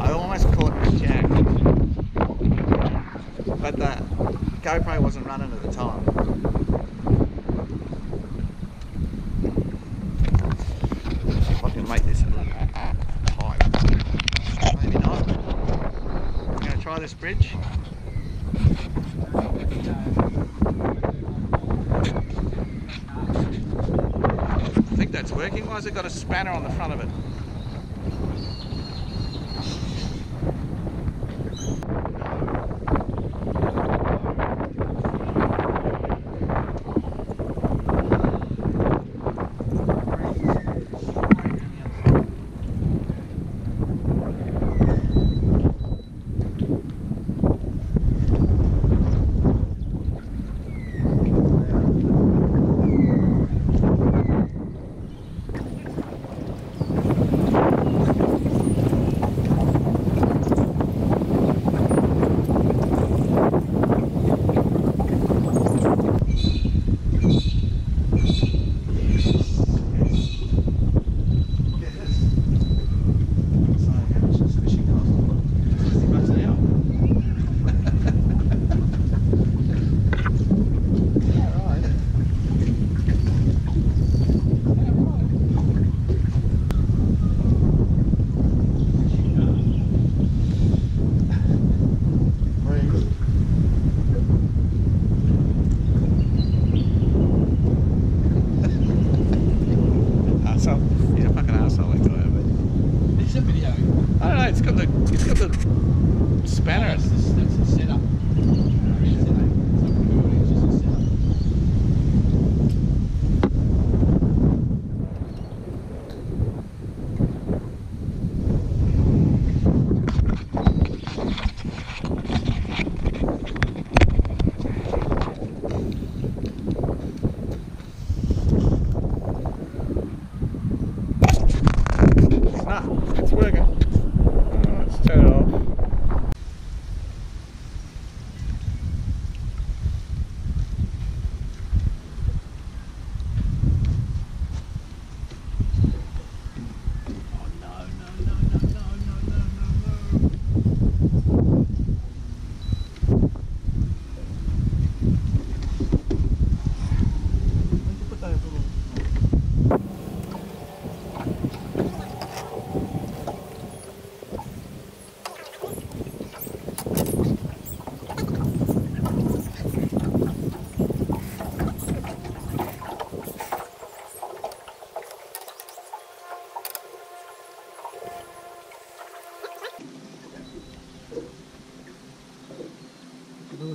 I almost caught Jack, but the GoPro wasn't running at the time. If I can make this high, maybe not. I'm going to try this bridge. I think that's working. Why has it got a spanner on the front of it? Video. I don't know. It's got the it's got the spanner. That's the, that's the setup.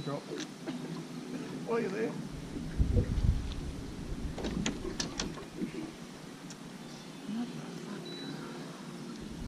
drop. Why are you there?